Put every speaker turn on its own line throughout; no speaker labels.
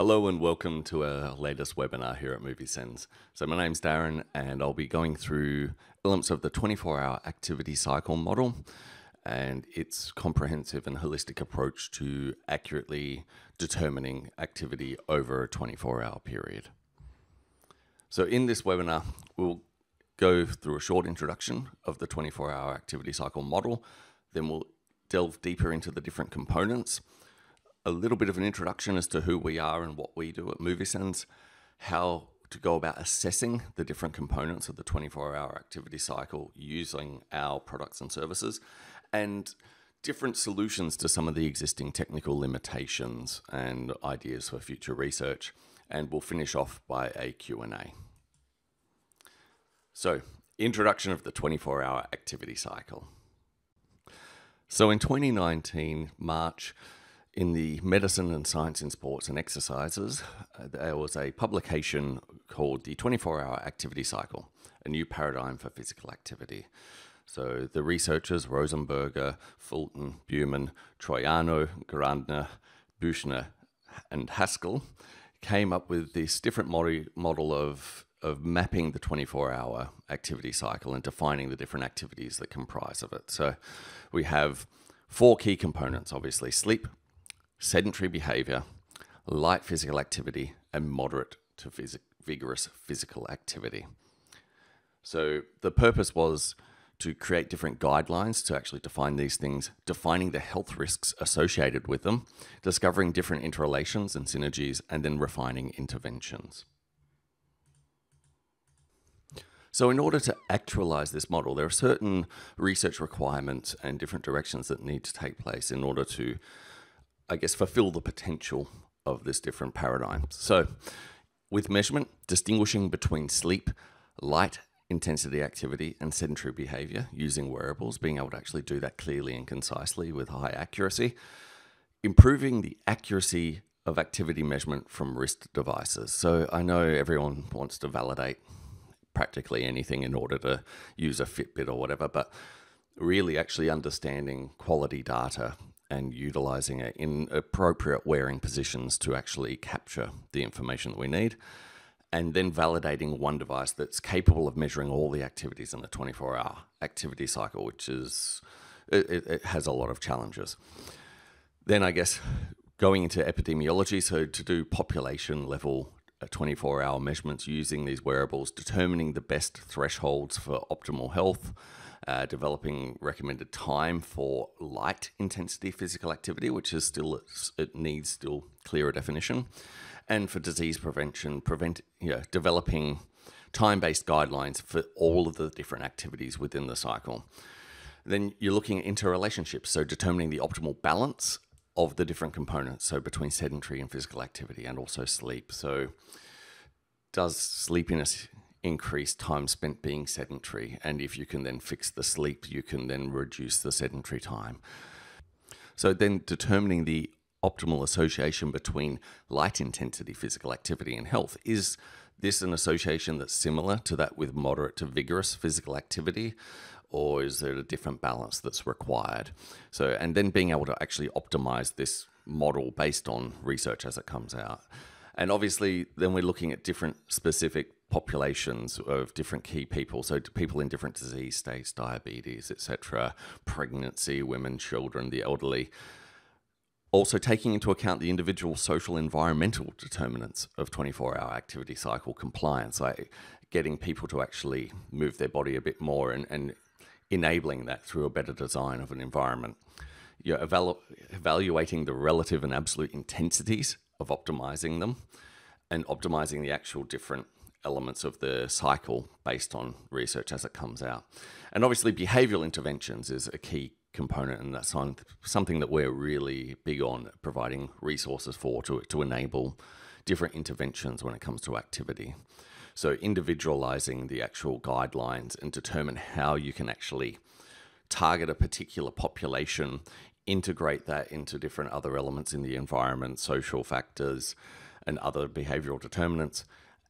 Hello and welcome to our latest webinar here at movisens. So my name's Darren and I'll be going through elements of the 24-hour activity cycle model and its comprehensive and holistic approach to accurately determining activity over a 24-hour period. So in this webinar, we'll go through a short introduction of the 24-hour activity cycle model, then we'll delve deeper into the different components, a little bit of an introduction as to who we are and what we do at movisens, how to go about assessing the different components of the 24 hour activity cycle using our products and services, and different solutions to some of the existing technical limitations and ideas for future research. And we'll finish off by a Q&A. So, introduction of the 24 hour activity cycle. So in 2019, March, in the Medicine and Science in Sports and Exercises, uh, there was a publication called The 24 Hour Activity Cycle A New Paradigm for Physical Activity. So the researchers Rosenberger, Fulton, Buman, Troiano, Grandner, Buchner, and Haskell came up with this different model of, of mapping the 24 hour activity cycle and defining the different activities that comprise of it. So we have four key components obviously sleep, sedentary behavior, light physical activity, and moderate to phys- vigorous physical activity. So the purpose was to create different guidelines to actually define these things, defining the health risks associated with them, discovering different interrelations and synergies, and then refining interventions. So, in order to actualize this model, there are certain research requirements and different directions that need to take place in order to I guess, fulfill the potential of this different paradigm. So, with measurement, distinguishing between sleep, light intensity activity, and sedentary behavior using wearables, being able to actually do that clearly and concisely with high accuracy, improving the accuracy of activity measurement from wrist devices. So, I know everyone wants to validate practically anything in order to use a Fitbit or whatever, but really actually understanding quality data and utilizing it in appropriate wearing positions to actually capture the information that we need. And then validating one device that's capable of measuring all the activities in the 24 hour activity cycle, which is, it, it has a lot of challenges. Then I guess going into epidemiology, so to do population level uh, 24 hour measurements using these wearables, determining the best thresholds for optimal health, uh, developing recommended time for light intensity physical activity, which is still it needs still clearer definition, and for disease prevention, prevent know, developing time-based guidelines for all of the different activities within the cycle. Then you're looking at interrelationships, so determining the optimal balance of the different components, so between sedentary and physical activity, and also sleep. So does sleepiness increase time spent being sedentary. And if you can then fix the sleep, you can then reduce the sedentary time. So then determining the optimal association between light intensity physical activity and health is this an association that's similar to that with moderate to vigorous physical activity or is there a different balance that's required so and then being able to actually optimize this model based on research as it comes out and obviously then we're looking at different specific populations of different key people. So people in different disease states diabetes etc pregnancy women children the elderly. Also taking into account the individual social environmental determinants of 24 hour activity cycle compliance like getting people to actually move their body a bit more and, and enabling that through a better design of an environment. You're evalu- evaluating the relative and absolute intensities of optimizing them and optimizing the actual different elements of the cycle based on research as it comes out. And obviously, behavioral interventions is a key component, and that's something that we're really big on providing resources for to, to enable different interventions when it comes to activity. So, individualizing the actual guidelines and determine how you can actually target a particular population, integrate that into different other elements in the environment, social factors, and other behavioral determinants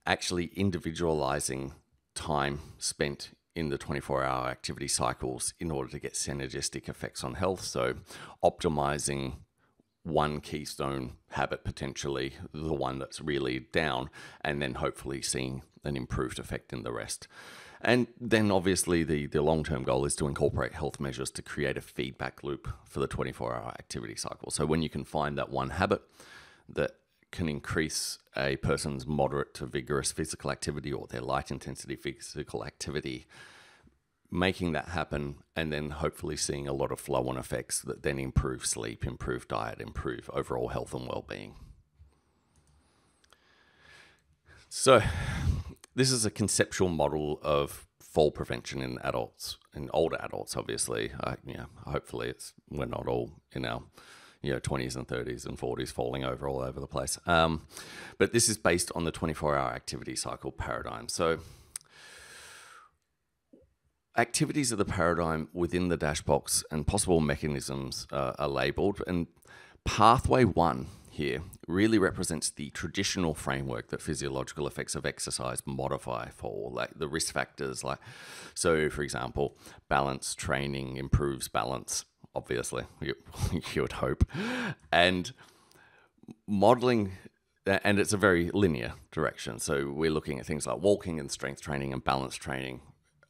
actually individualizing time spent in the 24 hour activity cycles in order to get synergistic effects on health. So, optimizing one keystone habit potentially the one that's really down and then hopefully seeing an improved effect in the rest and then obviously the, the long-term goal is to incorporate health measures to create a feedback loop for the 24-hour activity cycle so when you can find that one habit that can increase a person's moderate to vigorous physical activity or their light intensity physical activity making that happen and then hopefully seeing a lot of flow on effects that then improve sleep, improve diet, improve overall health and well-being. So, this is a conceptual model of fall prevention in adults, in older adults, obviously. Uh, yeah, hopefully it's we're not all in our you know 20s and 30s and 40s falling over all over the place. Um, but this is based on the 24-hour activity cycle paradigm. So activities of the paradigm within the Dashbox and possible mechanisms uh, are labeled. And pathway one here really represents the traditional framework that physiological effects of exercise modify for, like the risk factors. Like, so for example, balance training improves balance. Obviously, you, you would hope, and modeling and it's a very linear direction. So we're looking at things like walking and strength training and balance training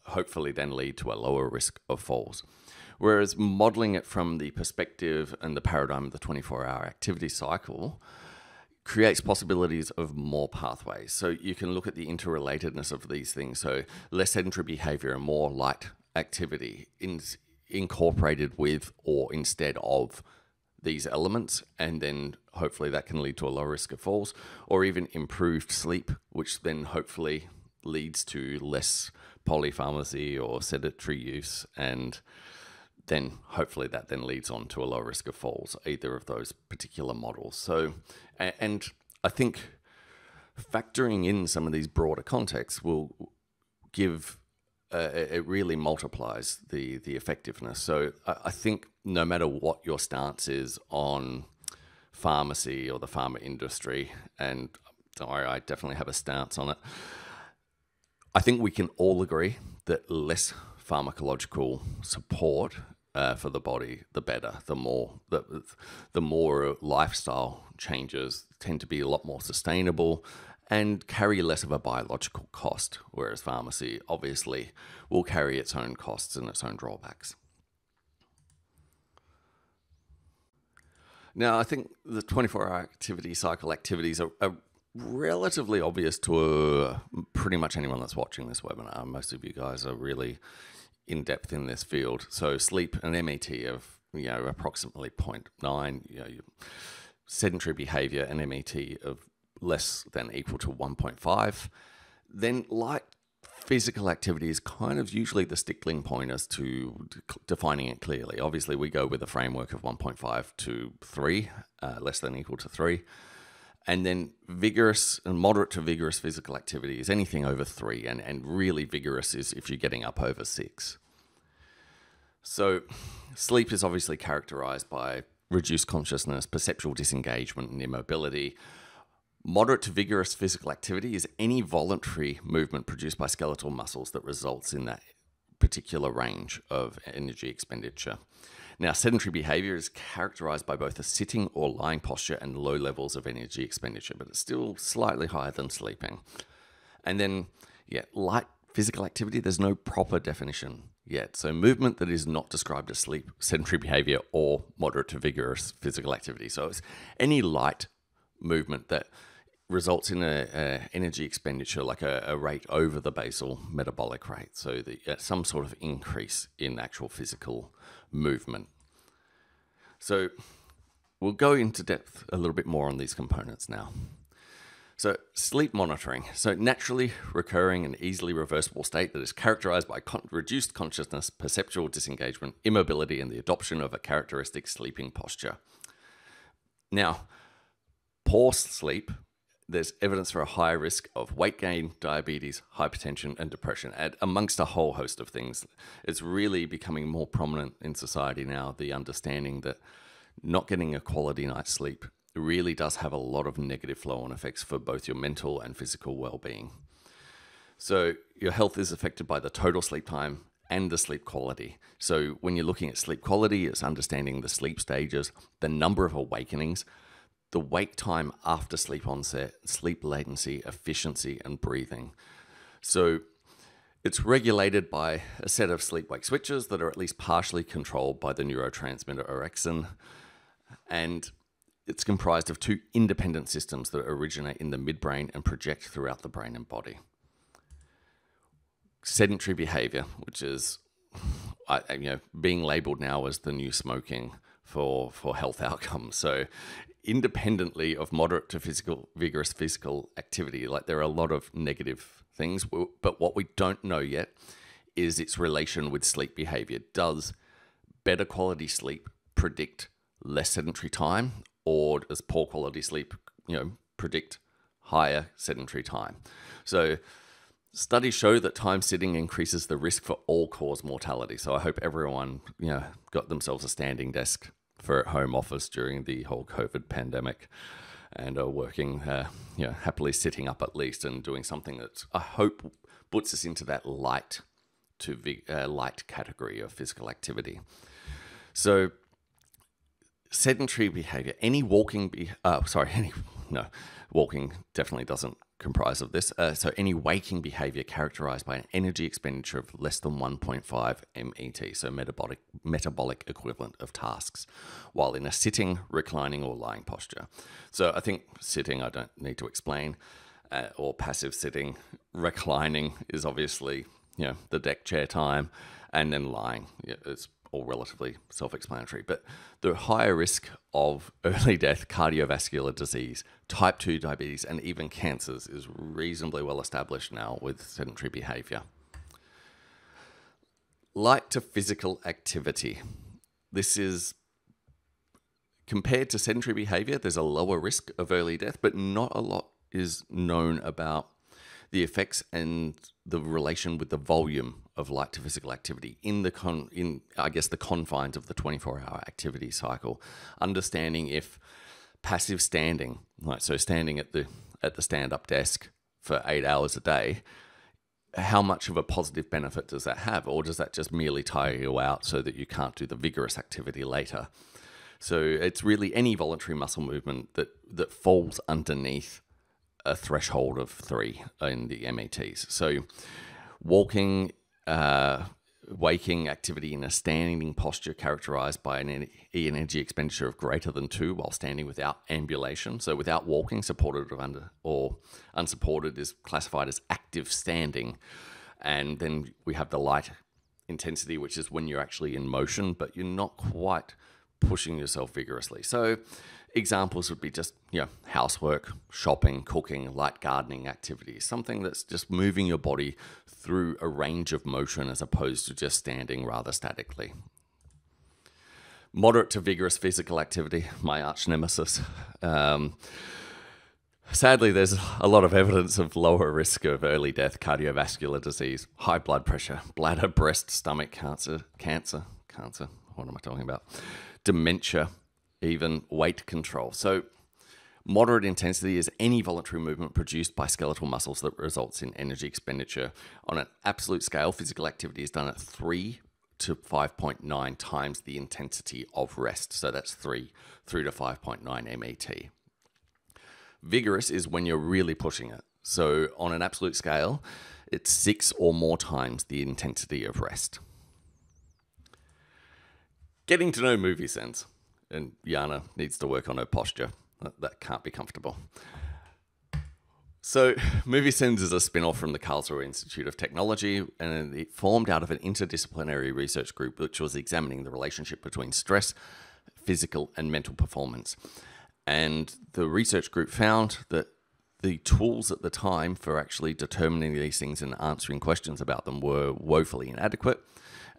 hopefully then lead to a lower risk of falls. Whereas modeling it from the perspective and the paradigm of the 24 hour activity cycle creates possibilities of more pathways. So you can look at the interrelatedness of these things. So less sedentary behavior and more light activity in, incorporated with or instead of these elements, and then hopefully that can lead to a lower risk of falls, or even improved sleep, which then hopefully leads to less polypharmacy or sedentary use, and then hopefully that then leads on to a low risk of falls, either of those particular models. So, and I think factoring in some of these broader contexts will give uh, it really multiplies the the effectiveness. So I, think no matter what your stance is on pharmacy or the pharma industry, and sorry, I definitely have a stance on it. I think we can all agree that less pharmacological support uh, for the body, the better. The more the the more lifestyle changes tend to be a lot more sustainable and carry less of a biological cost, whereas pharmacy obviously will carry its own costs and its own drawbacks. Now, I think the 24 hour activity cycle activities are, are relatively obvious to uh, pretty much anyone that's watching this webinar. Most of you guys are really in depth in this field. So sleep and MET of you know approximately 0.9, you know, sedentary behavior and MET of less than equal to 1.5. Then light physical activity is kind of usually the stickling point as to defining it clearly. Obviously, we go with a framework of 1.5 to 3, uh, less than equal to 3. And then vigorous and moderate to vigorous physical activity is anything over three, and, and really vigorous is if you're getting up over six. So, sleep is obviously characterized by reduced consciousness, perceptual disengagement, and immobility. Moderate to vigorous physical activity is any voluntary movement produced by skeletal muscles that results in that particular range of energy expenditure. Now, sedentary behavior is characterized by both a sitting or lying posture and low levels of energy expenditure, but it's still slightly higher than sleeping. And then, yeah, light physical activity, there's no proper definition yet. So, movement that is not described as sleep, sedentary behavior, or moderate to vigorous physical activity. So, it's any light movement that results in a, energy expenditure like a, a, rate over the basal metabolic rate so the, uh, some sort of increase in actual physical movement. So we'll go into depth a little bit more on these components now. So sleep monitoring so naturally recurring and easily reversible state that is characterized by con- reduced consciousness perceptual disengagement immobility and the adoption of a characteristic sleeping posture. Now poor sleep there's evidence for a higher risk of weight gain, diabetes, hypertension, and depression, and amongst a whole host of things. It's really becoming more prominent in society now, the understanding that not getting a quality night's sleep really does have a lot of negative flow on effects for both your mental and physical well being. So, your health is affected by the total sleep time and the sleep quality. So when you're looking at sleep quality, it's understanding the sleep stages, the number of awakenings, the wake time after sleep onset, sleep latency, efficiency, and breathing. So it's regulated by a set of sleep wake switches that are at least partially controlled by the neurotransmitter orexin. And it's comprised of two independent systems that originate in the midbrain and project throughout the brain and body. Sedentary behavior, which is you know being labeled now as the new smoking for for health outcomes. So independently of moderate to physical vigorous physical activity, like there are a lot of negative things, but what we don't know yet is its relation with sleep behavior. Does better quality sleep predict less sedentary time or does poor quality sleep, you know, predict higher sedentary time? So studies show that time sitting increases the risk for all cause mortality. So I hope everyone, you know, got themselves a standing desk for at home office during the whole COVID pandemic and are working, uh, you know, happily sitting up at least and doing something that I hope puts us into that light to uh, light category of physical activity. So sedentary behavior, any walking, be- uh, sorry, any, no, walking definitely doesn't comprise of this. Uh, so any waking behavior characterized by an energy expenditure of less than 1.5 MET, so metabolic metabolic equivalent of tasks, while in a sitting, reclining, or lying posture. So I think sitting, I don't need to explain, uh, or passive sitting. Reclining is obviously you know the deck chair time, and then lying. Yeah, it's all relatively self explanatory, but the higher risk of early death, cardiovascular disease, type 2 diabetes, and even cancers is reasonably well established now with sedentary behavior. Light to physical activity. This is compared to sedentary behavior, there's a lower risk of early death, but not a lot is known about the effects and the relation with the volume of light to physical activity in the con in I guess the confines of the 24 hour activity cycle. Understanding if passive standing like so standing at the at the stand up desk for 8 hours a day how much of a positive benefit does that have? Or does that just merely tire you out so that you can't do the vigorous activity later? So it's really any voluntary muscle movement that that falls underneath a threshold of three in the METs. So, walking, uh, waking activity in a standing posture characterized by an energy expenditure of greater than two while standing without ambulation. So, without walking, supported or, under, or unsupported is classified as active standing. And then we have the light intensity, which is when you're actually in motion, but you're not quite pushing yourself vigorously. So, Examples would be just, you know, housework, shopping, cooking, light gardening activities, something that's just moving your body through a range of motion as opposed to just standing rather statically. Moderate to vigorous physical activity, my arch nemesis. Um, Sadly, there's a lot of evidence of lower risk of early death, cardiovascular disease, high blood pressure, bladder, breast, stomach cancer, cancer, cancer, what am I talking about? Dementia, even weight control. So, moderate intensity is any voluntary movement produced by skeletal muscles that results in energy expenditure. On an absolute scale, physical activity is done at 3 to 5.9 times the intensity of rest. So that's 3 through to 5.9 MET. Vigorous is when you're really pushing it. So on an absolute scale, it's 6 or more times the intensity of rest. Getting to know movisens and Yana needs to work on her posture. That, that can't be comfortable. So, movisens is a spin off from the Karlsruhe Institute of Technology, and it formed out of an interdisciplinary research group which was examining the relationship between stress, physical, and mental performance. And the research group found that the tools at the time for actually determining these things and answering questions about them were woefully inadequate.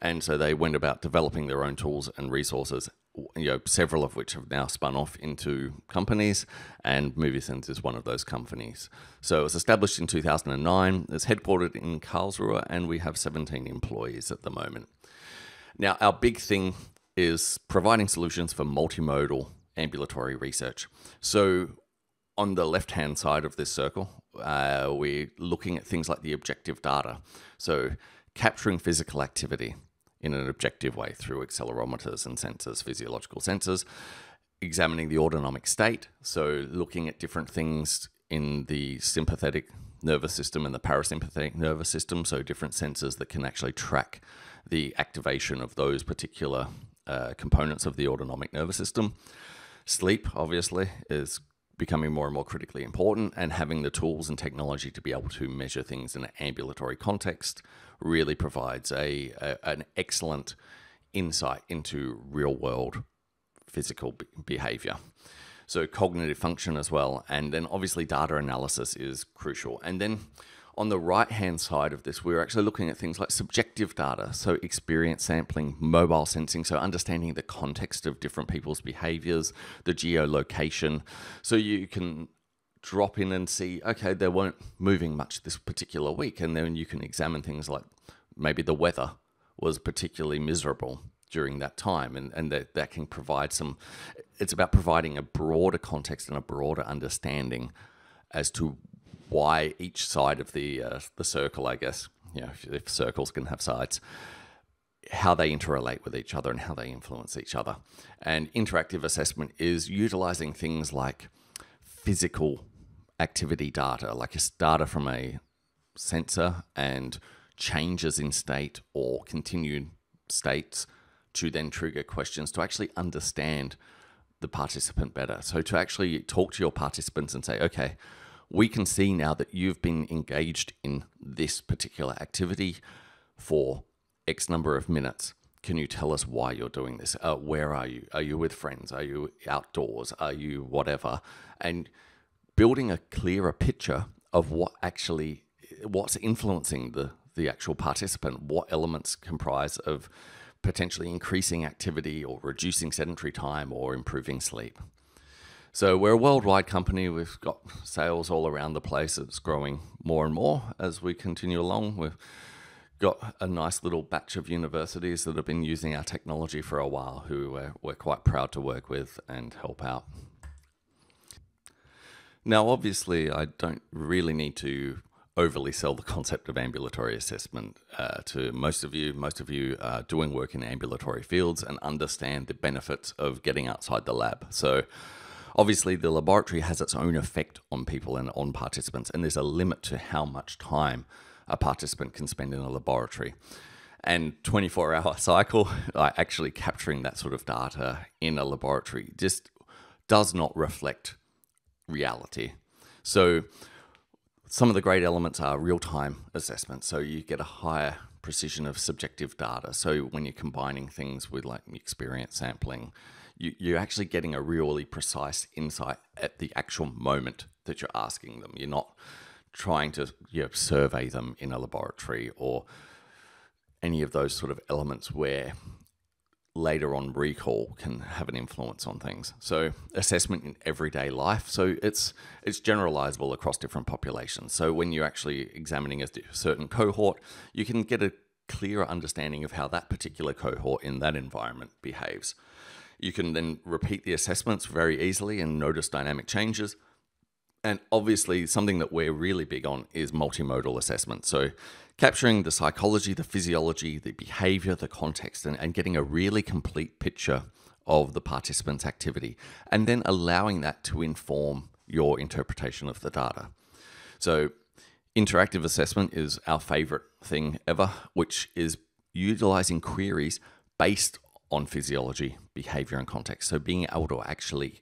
And so they went about developing their own tools and resources you know, several of which have now spun off into companies, and movisens is one of those companies. So it was established in 2009. It's headquartered in Karlsruhe, and we have 17 employees at the moment. Now, our big thing is providing solutions for multimodal ambulatory research. So on the left hand side of this circle, uh, we're looking at things like the objective data. So capturing physical activity in an objective way through accelerometers and sensors, physiological sensors, examining the autonomic state, so looking at different things in the sympathetic nervous system and the parasympathetic nervous system, so different sensors that can actually track the activation of those particular uh, components of the autonomic nervous system. Sleep, obviously, is becoming more and more critically important, and having the tools and technology to be able to measure things in an ambulatory context really provides a, a an excellent insight into real world physical behavior. So, cognitive function as well. And then obviously, data analysis is crucial. And then on the right hand side of this, we're actually looking at things like subjective data, so experience sampling, mobile sensing, so understanding the context of different people's behaviors, the geolocation. So you can drop in and see, okay, they weren't moving much this particular week. And then you can examine things like maybe the weather was particularly miserable during that time and, and that, that can provide some it's about providing a broader context and a broader understanding as to why each side of the uh, the circle, I guess, you know, if, if, circles can have sides, how they interrelate with each other and how they influence each other. And interactive assessment is utilizing things like physical activity data, like data from a sensor and changes in state or continued states to then trigger questions to actually understand the participant better. So to actually talk to your participants and say, okay, we can see now that you've been engaged in this particular activity for X number of minutes. Can you tell us why you're doing this? Uh, where are you? Are you with friends? Are you outdoors? Are you whatever? And building a clearer picture of what actually what's influencing the the actual participant, what elements comprise of potentially increasing activity or reducing sedentary time or improving sleep. So we're a worldwide company. We've got sales all around the place. It's growing more and more as we continue along. We've got a nice little batch of universities that have been using our technology for a while who we're, we're quite proud to work with and help out. Now, obviously, I don't really need to overly sell the concept of ambulatory assessment uh, to most of you. Most of you are doing work in ambulatory fields and understand the benefits of getting outside the lab. So, obviously, the laboratory has its own effect on people and on participants, and there's a limit to how much time a participant can spend in a laboratory. And 24 hour cycle, like actually capturing that sort of data in a laboratory, just does not reflect reality. So, some of the great elements are real time assessment. So you get a higher precision of subjective data. So when you're combining things with like experience sampling, you, you're actually getting a really precise insight at the actual moment that you're asking them. You're not trying to you know, survey them in a laboratory or any of those sort of elements where later on recall can have an influence on things. So assessment in everyday life. So it's it's generalizable across different populations. So when you're actually examining a certain cohort, you can get a clearer understanding of how that particular cohort in that environment behaves. You can then repeat the assessments very easily and notice dynamic changes. And obviously, something that we're really big on is multimodal assessment. So, capturing the psychology, the physiology, the behavior, the context, and, and getting a really complete picture of the participant's activity, and then allowing that to inform your interpretation of the data. So, interactive assessment is our favorite thing ever, which is utilizing queries based on physiology, behavior, and context. So, being able to actually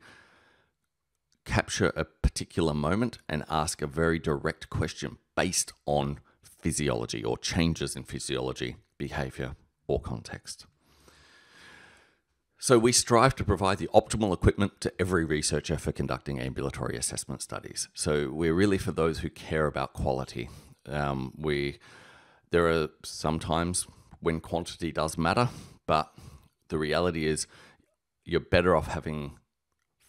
capture a particular moment and ask a very direct question based on physiology or changes in physiology, behavior, or context. So, we strive to provide the optimal equipment to every researcher for conducting ambulatory assessment studies. So, we're really for those who care about quality. Um, we, there are sometimes when quantity does matter, but the reality is you're better off having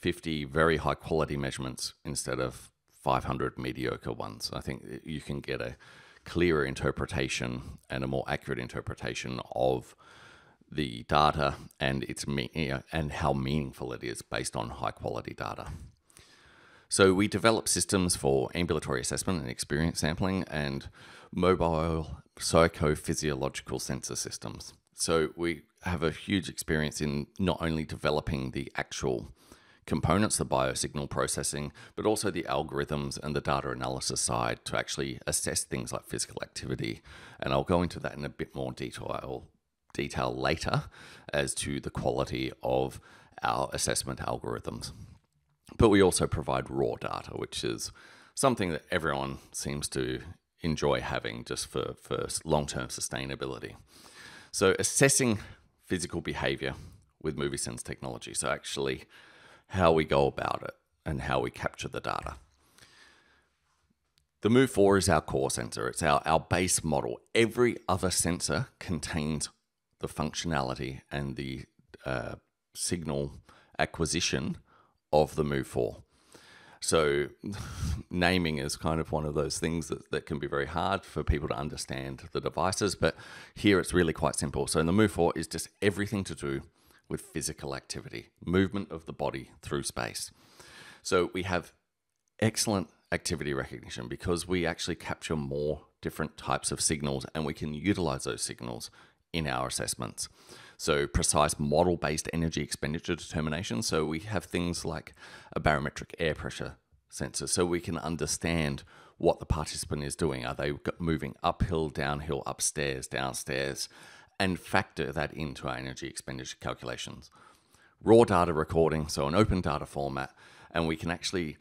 50 very high quality measurements instead of 500 mediocre ones. I think you can get a clearer interpretation and a more accurate interpretation of the data and its me- and how meaningful it is based on high quality data. So we develop systems for ambulatory assessment and experience sampling and mobile psychophysiological sensor systems. So we have a huge experience in not only developing the actual components, the biosignal processing, but also the algorithms and the data analysis side to actually assess things like physical activity. And I'll go into that in a bit more detail detail later as to the quality of our assessment algorithms. But we also provide raw data, which is something that everyone seems to enjoy having just for, for long term sustainability. So, assessing physical behavior with movisens technology. So, actually, how we go about it and how we capture the data. The Move 4 is our core sensor, it's our, our base model. Every other sensor contains the functionality and the uh, signal acquisition of the Move 4. So, naming is kind of one of those things that, that can be very hard for people to understand the devices, but here it's really quite simple. So, the Move 4 is just everything to do with physical activity, movement of the body through space. So we have excellent activity recognition because we actually capture more different types of signals and we can utilize those signals in our assessments. So, precise model based energy expenditure determination. So, we have things like a barometric air pressure sensor so we can understand what the participant is doing. Are they moving uphill, downhill, upstairs, downstairs? And factor that into our energy expenditure calculations. Raw data recording, so an open data format, and we can actually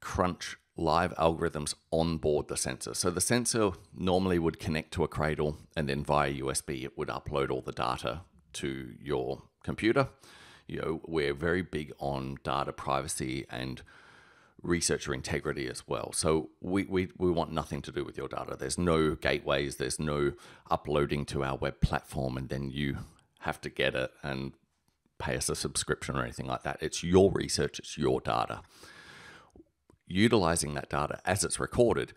crunch live algorithms on board the sensor. So the sensor normally would connect to a cradle and then via USB it would upload all the data to your computer. You know, we're very big on data privacy and researcher integrity as well. So we, we, we want nothing to do with your data. There's no gateways, there's no uploading to our web platform, and then you have to get it and pay us a subscription or anything like that. It's your research, it's your data. Utilizing that data as it's recorded,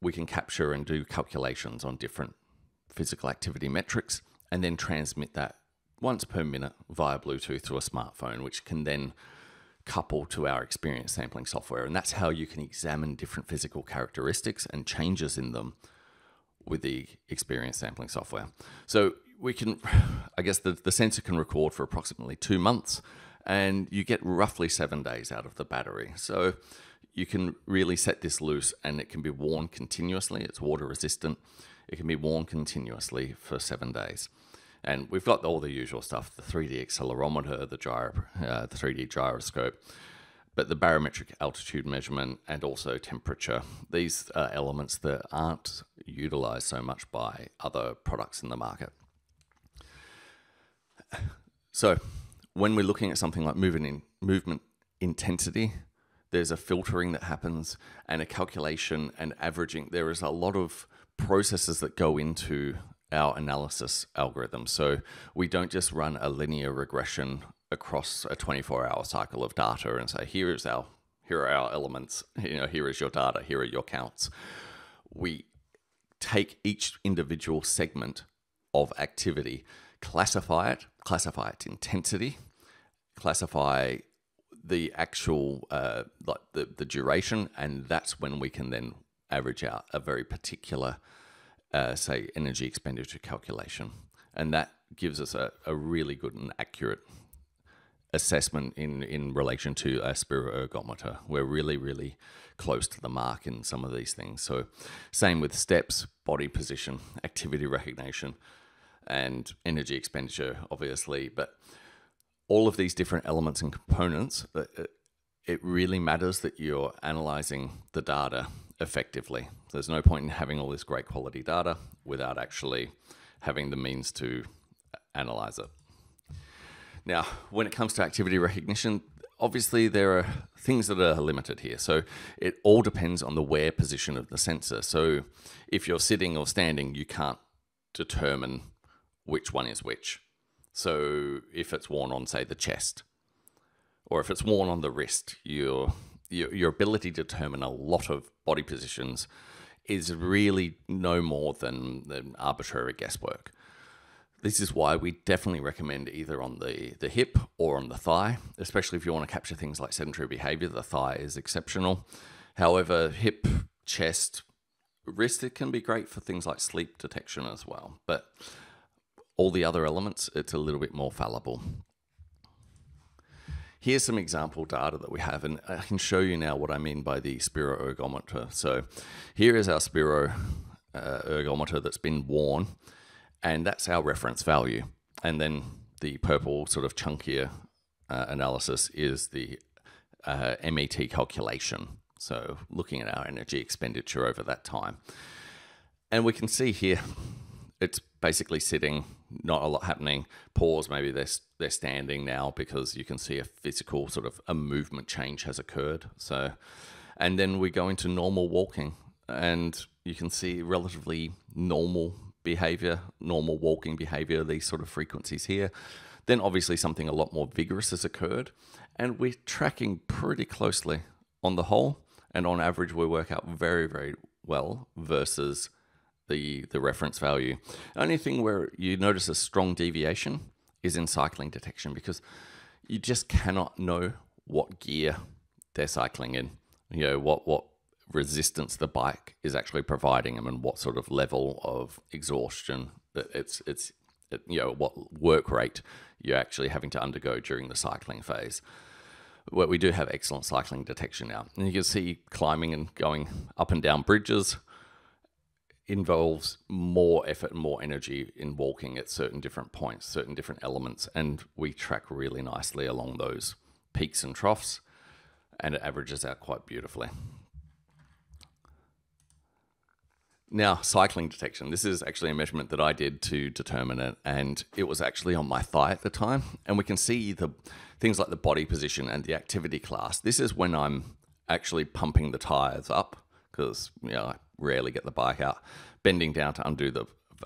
we can capture and do calculations on different physical activity metrics and then transmit that once per minute via Bluetooth to a smartphone, which can then couple to our experience sampling software. And that's how you can examine different physical characteristics and changes in them with the experience sampling software. So we can, I guess the, the sensor can record for approximately two months and you get roughly seven days out of the battery. So you can really set this loose and it can be worn continuously. It's water resistant. It can be worn continuously for seven days. And we've got all the usual stuff the 3D accelerometer, the, gyro, uh, the 3D gyroscope, but the barometric altitude measurement and also temperature. These are elements that aren't utilized so much by other products in the market. So, when we're looking at something like movement, in, movement intensity, there's a filtering that happens and a calculation and averaging. There is a lot of processes that go into our analysis algorithm. So we don't just run a linear regression across a 24 hour cycle of data and say, here is our here are our elements, you know, here is your data, here are your counts. We take each individual segment of activity, classify it, classify its intensity, classify the actual uh, like the, the duration, and that's when we can then average out a very particular uh, say, energy expenditure calculation. And that gives us a, a really good and accurate assessment in, in relation to a spiroergometer. We're really, really close to the mark in some of these things. So, same with steps, body position, activity recognition, and energy expenditure, obviously. But all of these different elements and components, uh, it really matters that you're analyzing the data effectively. There's no point in having all this great quality data without actually having the means to analyze it. Now, when it comes to activity recognition, obviously there are things that are limited here. So it all depends on the wear position of the sensor. So if you're sitting or standing, you can't determine which one is which. So if it's worn on, say, the chest, or if it's worn on the wrist, your, your, your ability to determine a lot of body positions is really no more than, than arbitrary guesswork. This is why we definitely recommend either on the, the hip or on the thigh, especially if you want to capture things like sedentary behavior. The thigh is exceptional. However, hip, chest, wrist, it can be great for things like sleep detection as well. But all the other elements, it's a little bit more fallible. Here's some example data that we have, and I can show you now what I mean by the Spiro ergometer. So here is our Spiro uh, ergometer that's been worn, and that's our reference value. And then the purple sort of chunkier uh, analysis is the uh, MET calculation. So looking at our energy expenditure over that time. And we can see here, it's basically sitting not a lot happening. Pause, maybe they're, they're standing now because you can see a physical sort of a movement change has occurred. So, and then we go into normal walking and you can see relatively normal behavior, normal walking behavior, these sort of frequencies here. Then obviously something a lot more vigorous has occurred and we're tracking pretty closely on the whole. And on average, we work out very, very well versus the the reference value. Only thing where you notice a strong deviation is in cycling detection because you just cannot know what gear they're cycling in. You know what what resistance the bike is actually providing them and what sort of level of exhaustion it's it's it, you know what work rate you're actually having to undergo during the cycling phase. Well, we do have excellent cycling detection now, and you can see climbing and going up and down bridges involves more effort and more energy in walking at certain different points, certain different elements, and we track really nicely along those peaks and troughs, and it averages out quite beautifully. Now, cycling detection. This is actually a measurement that I did to determine it, and it was actually on my thigh at the time. And we can see the things like the body position and the activity class. This is when I'm actually pumping the tires up because you know I rarely get the bike out. Bending down to undo the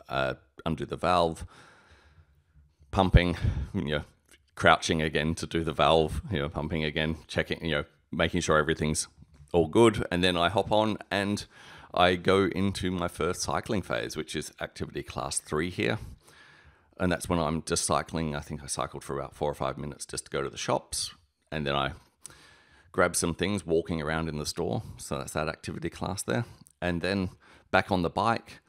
uh, undo the valve, pumping, you know, crouching again to do the valve, you know, pumping again, checking, you know, making sure everything's all good, and then I hop on and I go into my first cycling phase, which is activity class three here. And that's when I'm just cycling. I think I cycled for about four or five minutes just to go to the shops. And then I grab some things walking around in the store. So that's that activity class there. And then back on the bike,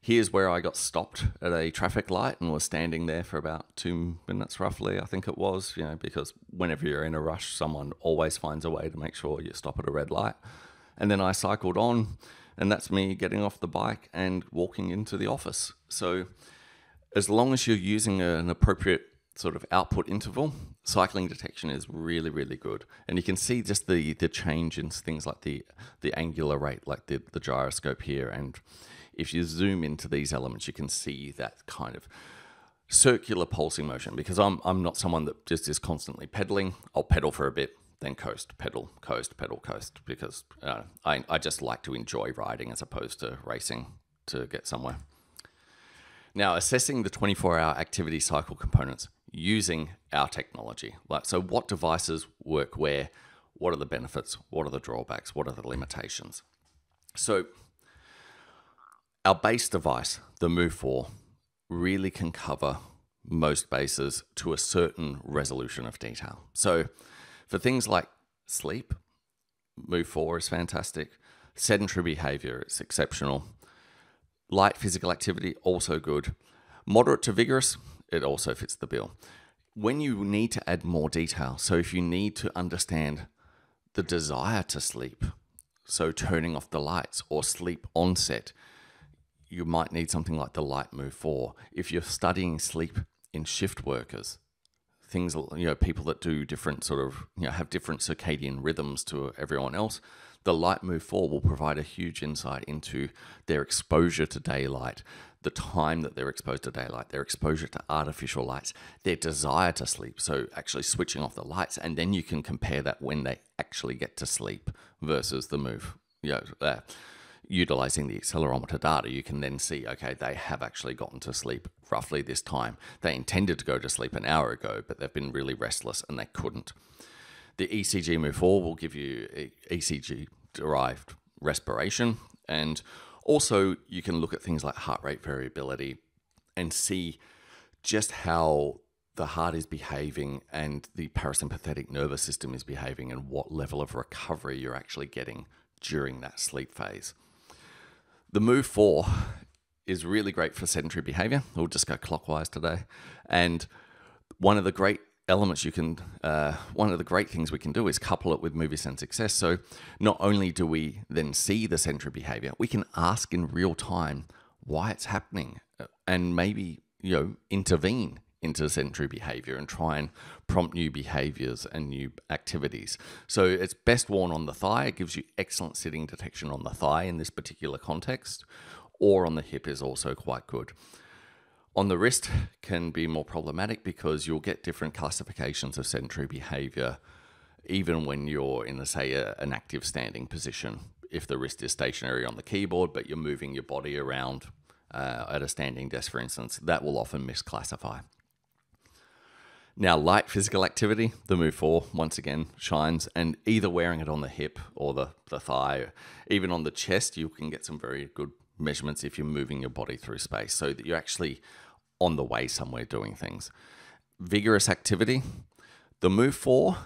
here's where I got stopped at a traffic light and was standing there for about two minutes roughly, I think it was, you know, because whenever you're in a rush, someone always finds a way to make sure you stop at a red light. And then I cycled on, and that's me getting off the bike and walking into the office. So as long as you're using an appropriate sort of output interval, cycling detection is really, really good. And you can see just the, the change in things like the, the angular rate, like the, the gyroscope here. And if you zoom into these elements, you can see that kind of circular pulsing motion because I'm, I'm not someone that just is constantly pedaling. I'll pedal for a bit, then coast, pedal, coast, pedal, coast because uh, I, I just like to enjoy riding as opposed to racing to get somewhere. Now, assessing the 24 hour activity cycle components using our technology. Like, so what devices work where? What are the benefits? What are the drawbacks? What are the limitations? So, our base device, the Move 4, really can cover most bases to a certain resolution of detail. So, for things like sleep, Move 4 is fantastic. Sedentary behavior it's exceptional. Light physical activity, also good. Moderate to vigorous, it also fits the bill. When you need to add more detail, so if you need to understand the desire to sleep, so turning off the lights or sleep onset, you might need something like the Light Move 4. If you're studying sleep in shift workers, things you know people that do different sort of you know have different circadian rhythms to everyone else the light move 4 will provide a huge insight into their exposure to daylight the time that they're exposed to daylight their exposure to artificial lights their desire to sleep so actually switching off the lights and then you can compare that when they actually get to sleep versus the move you know uh, utilizing the accelerometer data, you can then see, okay, they have actually gotten to sleep roughly this time. They intended to go to sleep an hour ago, but they've been really restless and they couldn't. The ECG Move 4 will give you ECG derived respiration. And also, you can look at things like heart rate variability and see just how the heart is behaving and the parasympathetic nervous system is behaving and what level of recovery you're actually getting during that sleep phase. The Move 4 is really great for sedentary behavior. We'll just go clockwise today. And one of the great elements you can, uh, one of the great things we can do is couple it with movisensXS. So not only do we then see the sedentary behavior, we can ask in real time why it's happening uh, and maybe, you know, intervene into sedentary behavior and try and prompt new behaviors and new activities. So it's best worn on the thigh. It gives you excellent sitting detection on the thigh in this particular context, or on the hip is also quite good. On the wrist can be more problematic because you'll get different classifications of sedentary behavior even when you're in, say, a, an active standing position. If the wrist is stationary on the keyboard, but you're moving your body around uh, at a standing desk, for instance, that will often misclassify. Now, light physical activity, the Move 4 once again shines, and either wearing it on the hip or the, the thigh, even on the chest, you can get some very good measurements if you're moving your body through space so that you're actually on the way somewhere doing things. Vigorous activity, the Move 4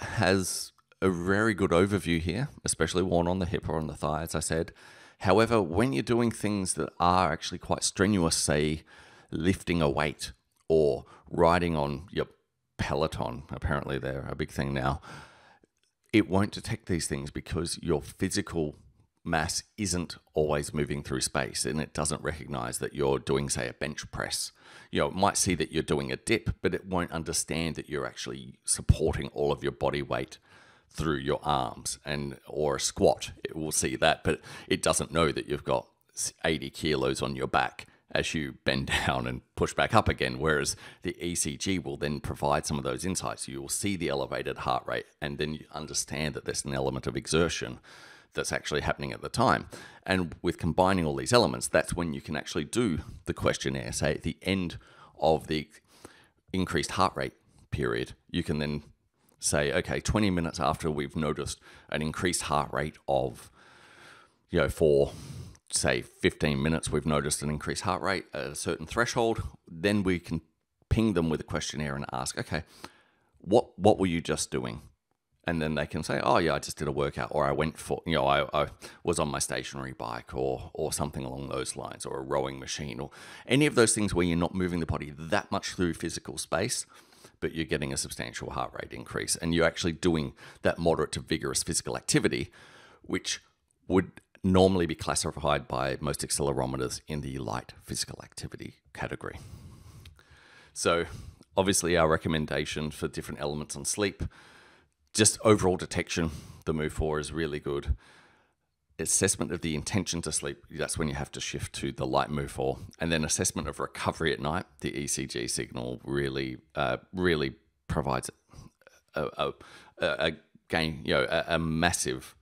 has a very good overview here, especially worn on the hip or on the thigh, as I said. However, when you're doing things that are actually quite strenuous, say lifting a weight or riding on your Peloton, apparently they're a big thing now, it won't detect these things because your physical mass isn't always moving through space and it doesn't recognize that you're doing, say, a bench press. You know, it might see that you're doing a dip, but it won't understand that you're actually supporting all of your body weight through your arms and or a squat. It will see that, but it doesn't know that you've got 80 kilos on your back as you bend down and push back up again. Whereas the ECG will then provide some of those insights. You will see the elevated heart rate, and then you understand that there's an element of exertion that's actually happening at the time. And with combining all these elements, that's when you can actually do the questionnaire. Say at the end of the increased heart rate period, you can then say, okay, 20 minutes after we've noticed an increased heart rate of, you know, for say 15 minutes, we've noticed an increased heart rate at a certain threshold, then we can ping them with a questionnaire and ask, okay, what what were you just doing? And then they can say, oh yeah, I just did a workout, or I went for, you know, I, I was on my stationary bike, or or something along those lines, or a rowing machine, or any of those things where you're not moving the body that much through physical space, but you're getting a substantial heart rate increase, and you're actually doing that moderate to vigorous physical activity, which would normally be classified by most accelerometers in the light physical activity category. So, obviously, our recommendation for different elements on sleep, just overall detection, the Move 4 is really good. Assessment of the intention to sleep, that's when you have to shift to the light Move 4. And then assessment of recovery at night, the ECG signal really, uh, really provides a, a, a, you know, a, a massive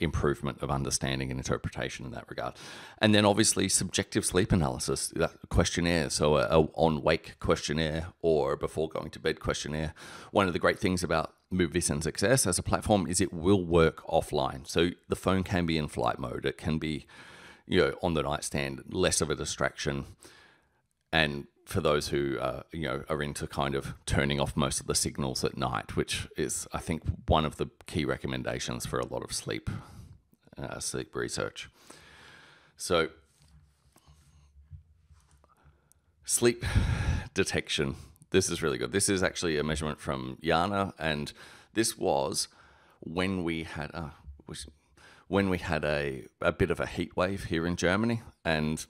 improvement of understanding and interpretation in that regard. And then obviously subjective sleep analysis, questionnaire, so a, a on wake questionnaire or before going to bed questionnaire. One of the great things about movisensXS as a platform is it will work offline. So the phone can be in flight mode. It can be, you know, on the nightstand, less of a distraction. And for those who you know are into kind of turning off most of the signals at night, which is I think one of the key recommendations for a lot of sleep uh, sleep research. So sleep detection. This is really good. This is actually a measurement from Yana, and this was when we had uh, when we had a, a bit of a heat wave here in Germany, and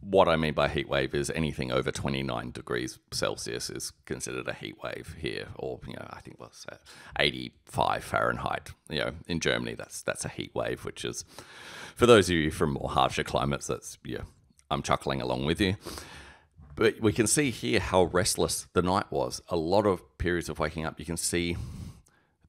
what I mean by heat wave is anything over 29 degrees Celsius is considered a heat wave here, or you know, I think what's that, 85 Fahrenheit. You know, in Germany, that's that's a heat wave, which is for those of you from more harsher climates. That's yeah, I'm chuckling along with you. But we can see here how restless the night was. A lot of periods of waking up, you can see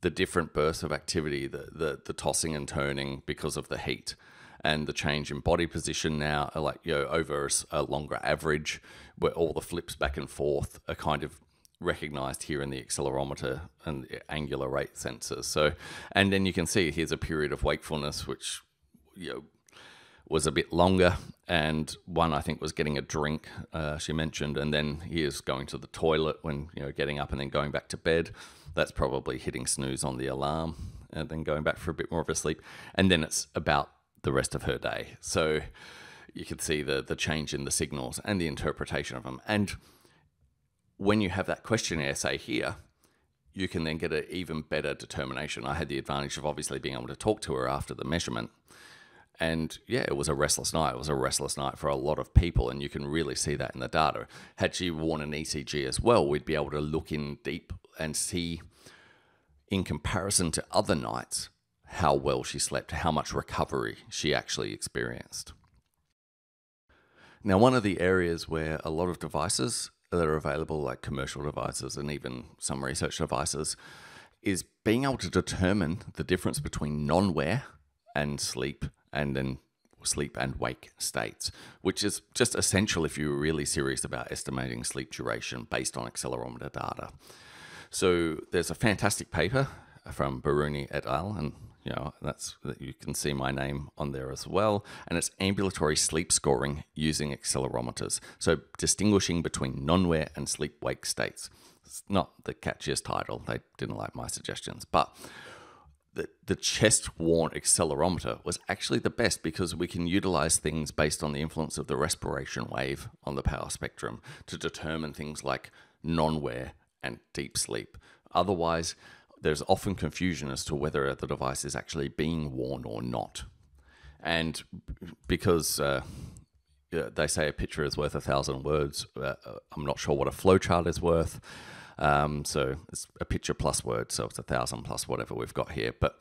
the different bursts of activity, the the, the tossing and turning because of the heat and the change in body position now, like you know, over a longer average, where all the flips back and forth are kind of recognized here in the accelerometer and the angular rate sensors. So, and then you can see here's a period of wakefulness, which you know was a bit longer, and one I think was getting a drink. Uh, she mentioned, and then he is going to the toilet when you know getting up and then going back to bed. That's probably hitting snooze on the alarm and then going back for a bit more of a sleep, and then it's about the rest of her day. So you can see the the change in the signals and the interpretation of them. And when you have that questionnaire, say here, you can then get an even better determination. I had the advantage of obviously being able to talk to her after the measurement. And yeah, it was a restless night. It was a restless night for a lot of people, and you can really see that in the data. Had she worn an ECG as well, we'd be able to look in deep and see, in comparison to other nights, how well she slept, how much recovery she actually experienced. Now, one of the areas where a lot of devices that are available, like commercial devices and even some research devices, is being able to determine the difference between non wear and sleep and then sleep and wake states, which is just essential if you're really serious about estimating sleep duration based on accelerometer data. So there's a fantastic paper from Barouni et al. and you know that's you can see my name on there as well. And it's ambulatory sleep scoring using accelerometers. So distinguishing between non-wear and sleep wake states. It's not the catchiest title. They didn't like my suggestions. But the, the chest worn accelerometer was actually the best because we can utilize things based on the influence of the respiration wave on the power spectrum to determine things like non-wear and deep sleep. Otherwise there's often confusion as to whether the device is actually being worn or not. And because uh, they say a picture is worth a thousand words, uh, uh, I'm not sure what a flowchart is worth. Um, so it's a picture plus words, so it's a thousand plus whatever we've got here. But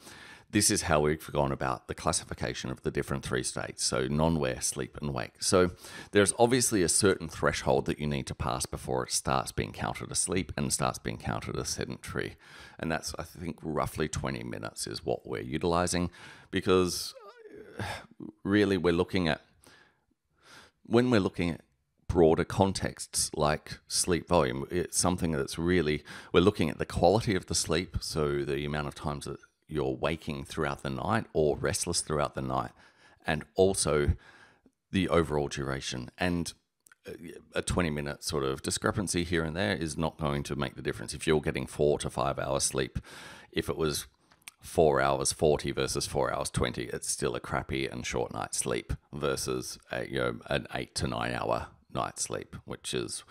this is how we've gone about the classification of the different three states. So non-wear, sleep, and wake. So there's obviously a certain threshold that you need to pass before it starts being counted as sleep and starts being counted as sedentary. And that's, I think, roughly 20 minutes is what we're utilizing because uh, really we're looking at, when we're looking at broader contexts like sleep volume. It's something that's really, we're looking at the quality of the sleep, so the amount of times that you're waking throughout the night or restless throughout the night, and also the overall duration. And a 20 minute sort of discrepancy here and there is not going to make the difference. If you're getting four to five hours sleep, if it was four hours 40 versus four hours 20, it's still a crappy and short night's sleep versus a, you know, an eight to nine hour night's sleep, which is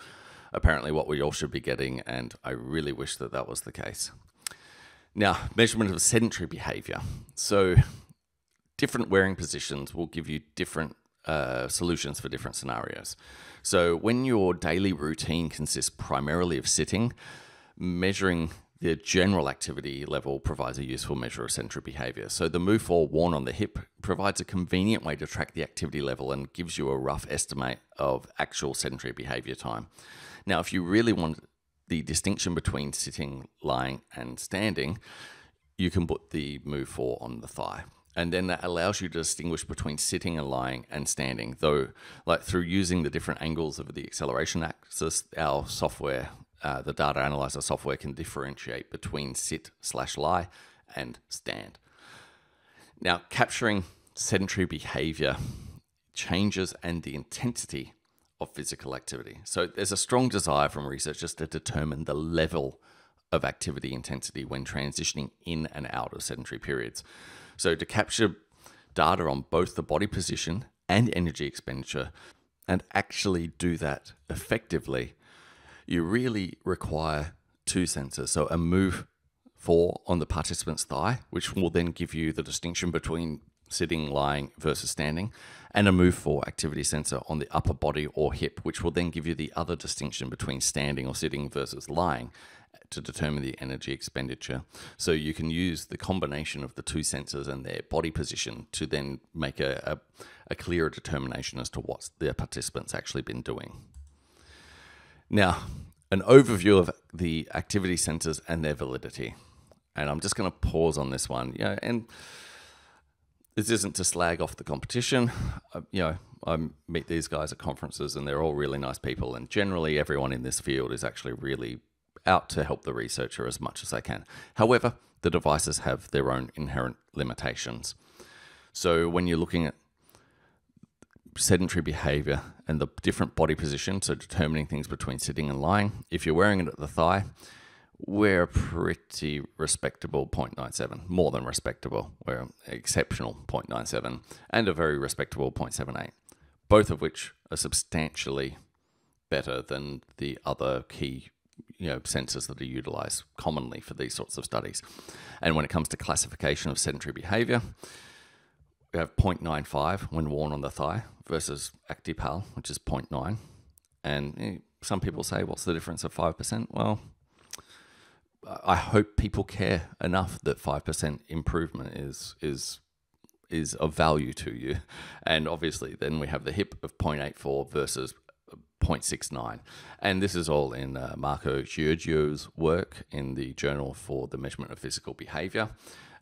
apparently what we all should be getting. And I really wish that that was the case. Now, measurement of sedentary behavior. So, different wearing positions will give you different uh, solutions for different scenarios. So, when your daily routine consists primarily of sitting, measuring the general activity level provides a useful measure of sedentary behavior. So, the Move 4 worn on the hip provides a convenient way to track the activity level and gives you a rough estimate of actual sedentary behavior time. Now, if you really want the distinction between sitting, lying, and standing, you can put the move 4 on the thigh. And then that allows you to distinguish between sitting and lying and standing. Though, like through using the different angles of the acceleration axis, our software, uh, the data analyzer software, can differentiate between sit slash lie and stand. Now, capturing sedentary behavior changes and the intensity of physical activity. So there's a strong desire from researchers to determine the level of activity intensity when transitioning in and out of sedentary periods. So to capture data on both the body position and energy expenditure and actually do that effectively, you really require two sensors. So a move four on the participant's thigh, which will then give you the distinction between sitting, lying versus standing, and a move four activity sensor on the upper body or hip, which will then give you the other distinction between standing or sitting versus lying to determine the energy expenditure. So you can use the combination of the two sensors and their body position to then make a, a, a clearer determination as to what the participants actually been doing. Now, an overview of the activity sensors and their validity. And I'm just going to pause on this one. Yeah, and this isn't to slag off the competition. Uh, you know, I meet these guys at conferences and they're all really nice people. And generally, everyone in this field is actually really out to help the researcher as much as they can. However, the devices have their own inherent limitations. So when you're looking at sedentary behavior and the different body position, so determining things between sitting and lying. If you're wearing it at the thigh, we're pretty respectable 0.97, more than respectable. We're exceptional 0.97 and a very respectable 0.78, both of which are substantially better than the other key you know, sensors that are utilized commonly for these sorts of studies. And when it comes to classification of sedentary behavior, we have 0.95 when worn on the thigh versus activPAL, which is 0.9. And eh, some people say, what's the difference of 5%? Well, I hope people care enough that 5% improvement is is is of value to you. And obviously then we have the hip of 0.84 versus 0.69. And this is all in uh, Marco Giurgiu's work in the Journal for the Measurement of Physical Behavior.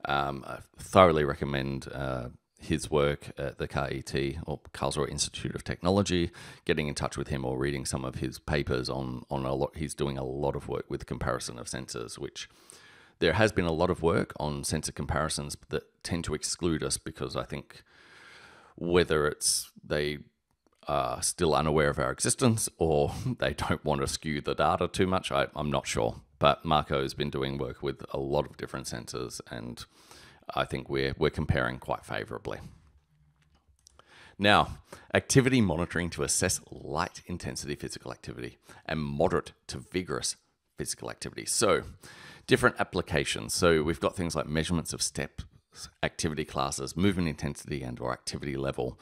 Um, I thoroughly recommend uh, his work at the KIT or Karlsruhe Institute of Technology, getting in touch with him or reading some of his papers on on a lot. He's doing a lot of work with comparison of sensors, which there has been a lot of work on sensor comparisons that tend to exclude us because I think whether it's they are still unaware of our existence or they don't want to skew the data too much, I, I'm not sure. But Marco has been doing work with a lot of different sensors and I think we're, we're comparing quite favorably. Now, activity monitoring to assess light intensity physical activity and moderate to vigorous physical activity. So, different applications. So, we've got things like measurements of steps, activity classes, movement intensity and or activity level,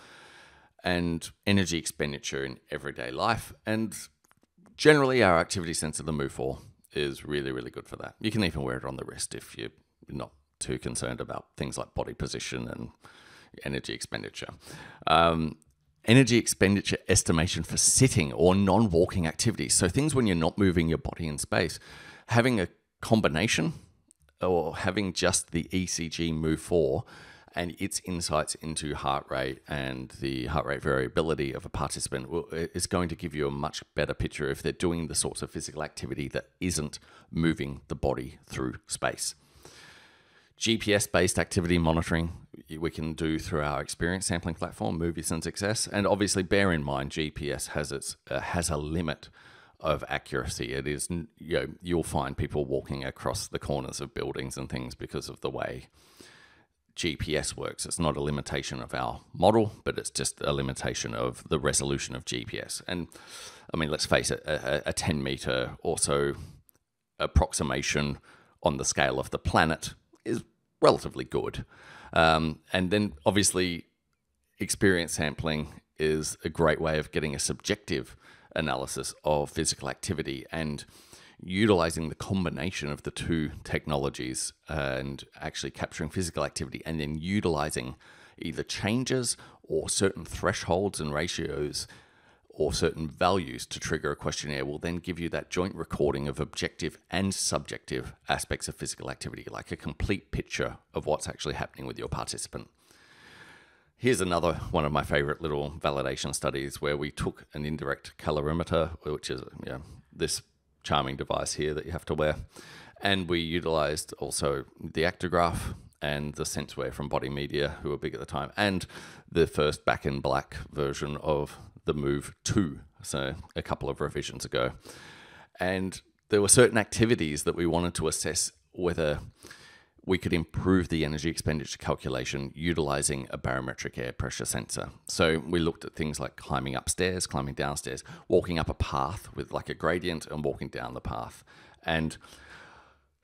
and energy expenditure in everyday life. And generally, our activity sensor, the Move 4, is really, really good for that. You can even wear it on the wrist if you're not too concerned about things like body position and energy expenditure. Um, energy expenditure estimation for sitting or non walking activities. So, things when you're not moving your body in space, having a combination or having just the ECG move 4 and its insights into heart rate and the heart rate variability of a participant is going to give you a much better picture if they're doing the sorts of physical activity that isn't moving the body through space. GPS based activity monitoring we can do through our experience sampling platform, movisensXS. And obviously, bear in mind, GPS has its uh, has a limit of accuracy. It is you know you'll find people walking across the corners of buildings and things because of the way GPS works. It's not a limitation of our model, but it's just a limitation of the resolution of GPS. And I mean, let's face it, a, a 10 meter or so approximation on the scale of the planet is relatively good. Um, and then obviously, experience sampling is a great way of getting a subjective analysis of physical activity and utilizing the combination of the two technologies and actually capturing physical activity and then utilizing either changes or certain thresholds and ratios or certain values to trigger a questionnaire will then give you that joint recording of objective and subjective aspects of physical activity, like a complete picture of what's actually happening with your participant. Here's another one of my favorite little validation studies where we took an indirect calorimeter, which is you know, this charming device here that you have to wear, and we utilized also the Actigraph and the SenseWear from Body Media, who were big at the time, and the first back in black version of the Move 2, so a couple of revisions ago. And there were certain activities that we wanted to assess whether we could improve the energy expenditure calculation utilizing a barometric air pressure sensor. So we looked at things like climbing upstairs, climbing downstairs, walking up a path with like a gradient and walking down the path. And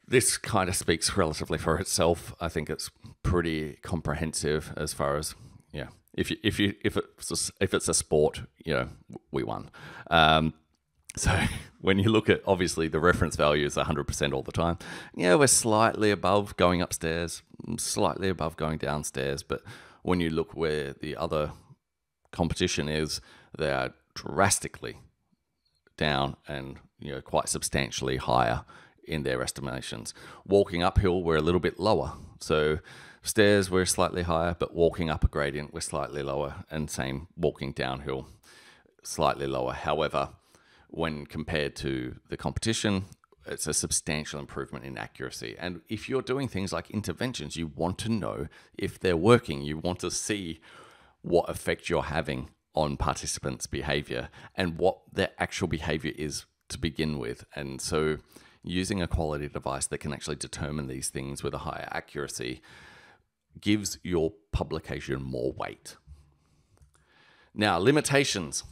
this kind of speaks relatively for itself. I think it's pretty comprehensive as far as yeah, if you if you if it's a, if it's a sport, you know, we won. Um, so when you look at obviously the reference value is 100% all the time. Yeah, we're slightly above going upstairs, slightly above going downstairs, but when you look where the other competition is, they are drastically down and you know quite substantially higher in their estimations. Walking uphill, we're a little bit lower. So Stairs, we're slightly higher, but walking up a gradient, we're slightly lower, and same walking downhill, slightly lower. However, when compared to the competition, it's a substantial improvement in accuracy. And if you're doing things like interventions, you want to know if they're working. You want to see what effect you're having on participants' behavior and what their actual behavior is to begin with. And so, using a quality device that can actually determine these things with a higher accuracy gives your publication more weight. Now, limitations.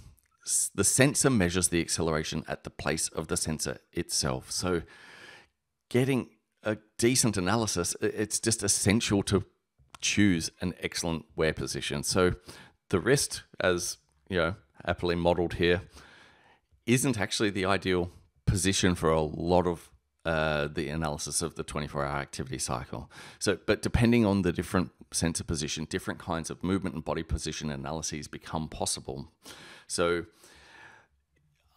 The sensor measures the acceleration at the place of the sensor itself. So, getting a decent analysis, it's just essential to choose an excellent wear position. So, the wrist, as you know, aptly modeled here, isn't actually the ideal position for a lot of uh, the analysis of the 24 hour activity cycle. So, but depending on the different sensor position, different kinds of movement and body position analyses become possible. So,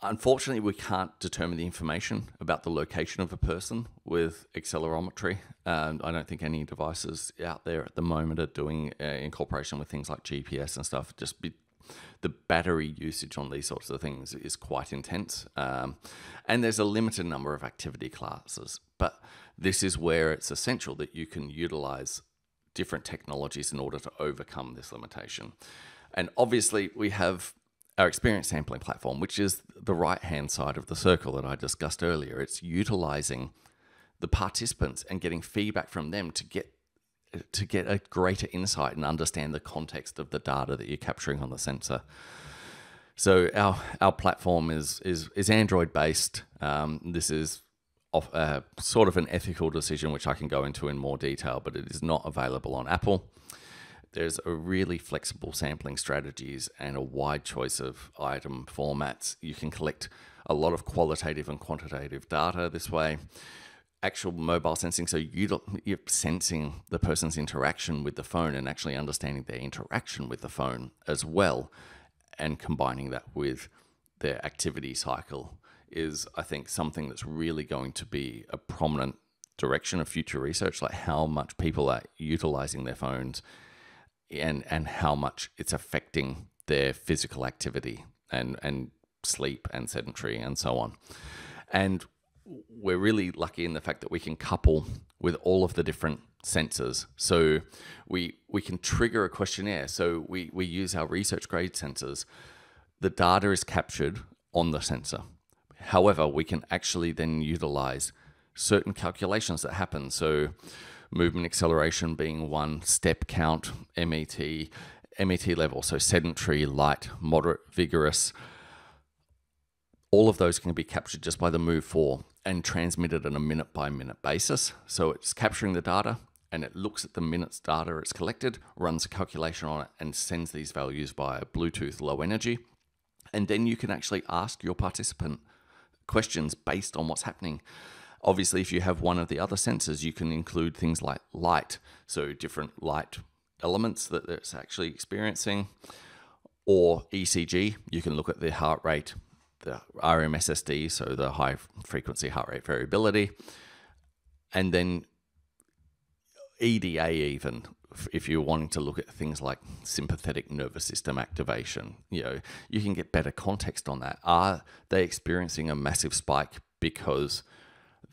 unfortunately, we can't determine the information about the location of a person with accelerometry. Um, I don't think any devices out there at the moment are doing uh, incorporation with things like GPS and stuff. Just be, the battery usage on these sorts of things is quite intense. Um, and there's a limited number of activity classes. But this is where it's essential that you can utilize different technologies in order to overcome this limitation. And obviously, we have our experience sampling platform, which is the right hand side of the circle that I discussed earlier. It's utilizing the participants and getting feedback from them to get to get a greater insight and understand the context of the data that you're capturing on the sensor. So our our platform is is is Android based. Um, this is off, uh, sort of an ethical decision, which I can go into in more detail, but it is not available on Apple. There's a really flexible sampling strategies and a wide choice of item formats. You can collect a lot of qualitative and quantitative data this way actual mobile sensing. So you you're sensing the person's interaction with the phone and actually understanding their interaction with the phone as well, and combining that with their activity cycle is, I think, something that's really going to be a prominent direction of future research. Like how much people are utilizing their phones, and and how much it's affecting their physical activity and and sleep and sedentary and so on. And we're really lucky in the fact that we can couple with all of the different sensors. So we we can trigger a questionnaire. So we, we use our research grade sensors. The data is captured on the sensor. However, we can actually then utilize certain calculations that happen. So movement acceleration being one, step count, MET, MET level, so sedentary, light, moderate, vigorous. All of those can be captured just by the Move 4 and transmitted on a minute by minute basis. So it's capturing the data and it looks at the minutes data it's collected, runs a calculation on it, and sends these values via Bluetooth low energy. And then you can actually ask your participant questions based on what's happening. Obviously, if you have one of the other sensors, you can include things like light, so different light elements that it's actually experiencing, or ECG. You can look at the heart rate the RMSSD, so the high frequency heart rate variability, and then EDA even if you're wanting to look at things like sympathetic nervous system activation, you know, you can get better context on that. Are they experiencing a massive spike because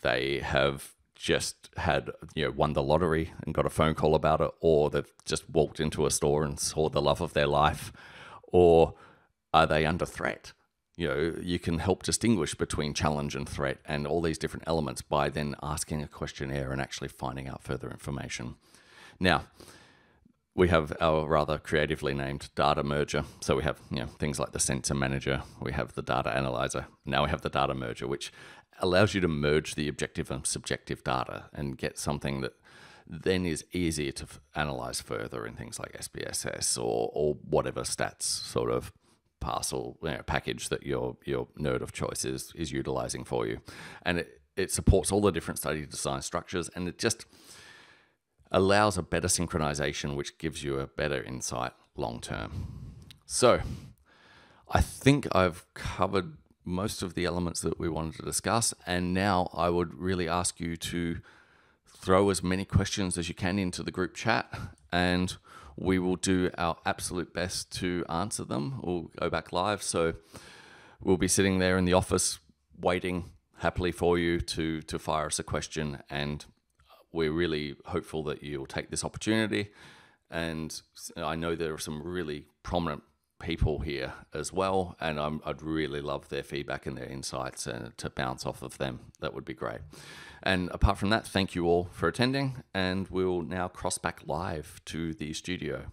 they have just had, you know, won the lottery and got a phone call about it, or they've just walked into a store and saw the love of their life, or are they under threat? You know, you can help distinguish between challenge and threat and all these different elements by then asking a questionnaire and actually finding out further information. Now, we have our rather creatively named data merger. So we have you know, things like the sensor manager, we have the data analyzer, now we have the data merger, which allows you to merge the objective and subjective data and get something that then is easier to analyze further in things like SPSS or, or whatever stats sort of parcel you know, package that your your nerd of choice is is utilizing for you, and it it supports all the different study design structures, and it just allows a better synchronization, which gives you a better insight long term. So, I think I've covered most of the elements that we wanted to discuss, and now I would really ask you to throw as many questions as you can into the group chat and we will do our absolute best to answer them. We'll go back live. So we'll be sitting there in the office waiting happily for you to, to fire us a question. And we're really hopeful that you'll take this opportunity. And I know there are some really prominent people here as well, and i would really love their feedback and their insights and to bounce off of them. That would be great. And apart from that, thank you all for attending, and we'll now cross back live to the studio.